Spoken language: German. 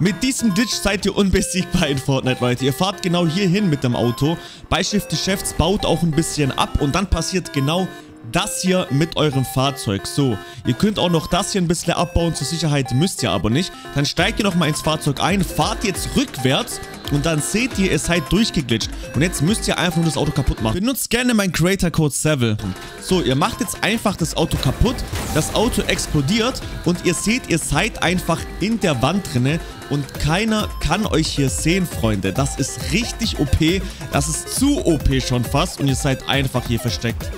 Mit diesem Ditch seid ihr unbesiegbar in Fortnite, Leute. Ihr fahrt genau hier hin mit dem Auto. Bei Shift Chefs baut auch ein bisschen ab und dann passiert genau das hier mit eurem Fahrzeug. So, ihr könnt auch noch das hier ein bisschen abbauen. Zur Sicherheit müsst ihr aber nicht. Dann steigt ihr nochmal ins Fahrzeug ein, fahrt jetzt rückwärts und dann seht ihr, ihr seid durchgeglitscht. Und jetzt müsst ihr einfach nur das Auto kaputt machen. Benutzt gerne meinen Creator Code Seville. So, ihr macht jetzt einfach das Auto kaputt. Das Auto explodiert und ihr seht, ihr seid einfach in der Wand drinne und keiner kann euch hier sehen, Freunde. Das ist richtig OP. Das ist zu OP schon fast und ihr seid einfach hier versteckt.